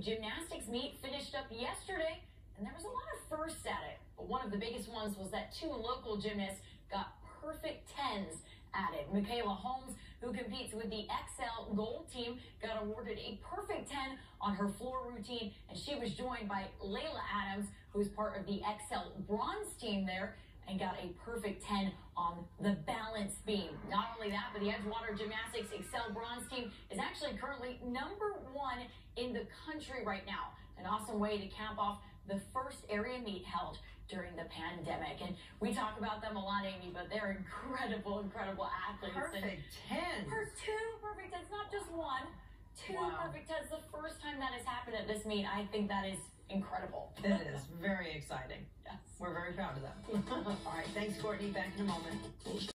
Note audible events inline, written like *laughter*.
gymnastics meet finished up yesterday, and there was a lot of firsts at it. But one of the biggest ones was that two local gymnasts got perfect tens at it. Mikala Holmes, who competes with the Xcel Gold team, got awarded a perfect 10 on her floor routine, and she was joined by Layla Adams, who's part of the Xcel Bronze team there and got a perfect 10 on the balance beam. Not only that, but the Edgewater Gymnastics Xcel Bronze team is actually currently number one in the country right now. An awesome way to cap off the first area meet held during the pandemic. And we talk about them a lot, Amy, but they're incredible, incredible athletes. Perfect 10. For two perfect tens, not just one. Two Wow. perfect tens. The first time that has happened at this meet, I think that is incredible. It is very exciting. *laughs* Yes. We're very proud of them. *laughs* All right, thanks, Courtney. Back in a moment.